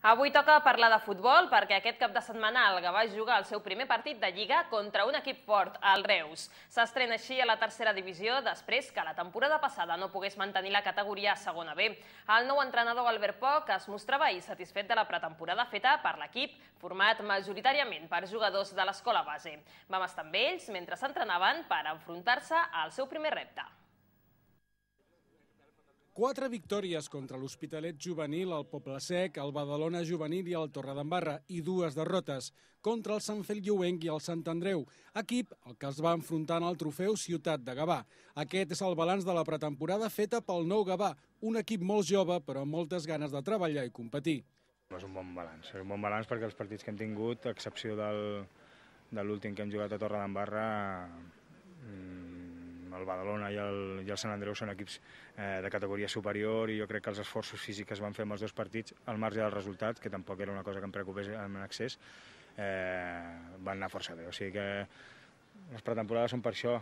Avui toca parlar de futbol perquè aquest cap de setmana el Gavà juga el seu primer partit de Lliga contra un equip fort, el Reus. S'estrena així a la tercera divisió després que la temporada passada no pogués mantenir la categoria segona B. El nou entrenador Albert Poc es mostrava ahir satisfet de la pretemporada feta per l'equip, format majoritàriament per jugadors de l'escola base. Vam estar amb ells mentre s'entrenaven per enfrontar-se al seu primer repte. Quatre victòries contra l'Hospitalet Juvenil, el Poble Sec, el Badalona Juvenil i el Torredembarra i dues derrotes contra el Sant Fel Lluenc i el Sant Andreu, equip el que es va enfrontar en el trofeu Ciutat de Gavà. Aquest és el balanç de la pretemporada feta pel nou Gavà, un equip molt jove però amb moltes ganes de treballar i competir. És un bon balanç, és un bon balanç perquè els partits que hem tingut, a excepció del, de l'últim que hem jugat a Torredembarra, mmm, el Badalona i el, i el Sant Andreu són equips eh, de categoria superior i jo crec que els esforços físics que es van fer amb els dos partits, al marge dels resultats, que tampoc era una cosa que em preocupés en accés, eh, van anar força bé. O sigui que les pretemporades són per això.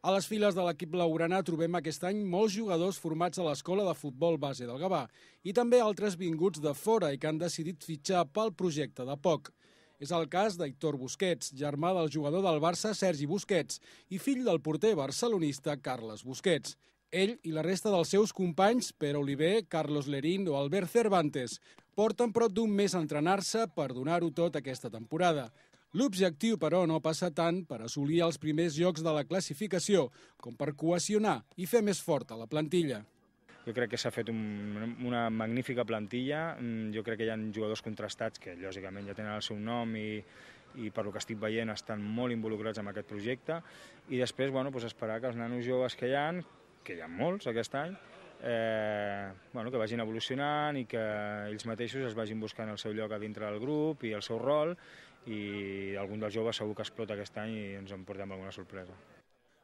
A les files de l'equip blaugrana trobem aquest any molts jugadors formats a l'escola de futbol base del Gavà i també altres vinguts de fora i que han decidit fitxar pel projecte de POC. És el cas d'Hector Busquets, germà del jugador del Barça Sergi Busquets i fill del porter barcelonista Carles Busquets. Ell i la resta dels seus companys, Pere Oliver, Carlos Lerín o Albert Cervantes, porten prop d'un mes a entrenar-se per donar-ho tot aquesta temporada. L'objectiu, però, no passa tant per assolir els primers llocs de la classificació com per cohesionar i fer més forta la plantilla. Jo crec que s'ha fet un, una magnífica plantilla, mm, jo crec que hi ha jugadors contrastats que lògicament ja tenen el seu nom i, i per lo que estic veient estan molt involucrats en aquest projecte. I després bueno, doncs esperar que els nanos joves que hi ha, que hi ha molts aquest any, eh, bueno, que vagin evolucionant i que ells mateixos es vagin buscant el seu lloc a dintre del grup i el seu rol. I algun dels joves segur que explota aquest any i ens en portem alguna sorpresa.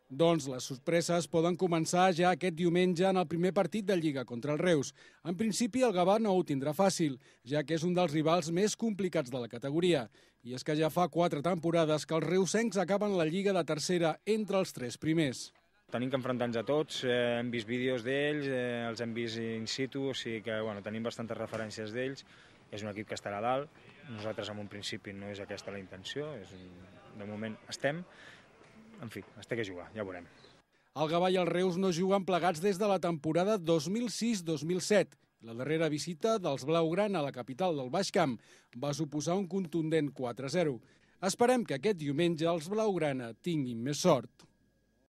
Doncs les sorpreses poden començar ja aquest diumenge en el primer partit de Lliga contra el Reus. En principi, el Gavà no ho tindrà fàcil, ja que és un dels rivals més complicats de la categoria. I és que ja fa quatre temporades que els reusencs acaben la Lliga de tercera entre els tres primers. Tenim que enfrontar-nos a tots, eh, hem vist vídeos d'ells, eh, els hem vist in situ, o sigui que bueno, tenim bastantes referències d'ells. És un equip que estarà a dalt, nosaltres en un principi no és aquesta la intenció, és un... de moment estem, en fi, es té que jugar, ja veurem. El Gavà i el Reus no juguen plegats des de la temporada 2006-2007. La darrera visita dels Blaugrana a la capital del Baix Camp va suposar un contundent 4-0. Esperem que aquest diumenge els Blaugrana tinguin més sort.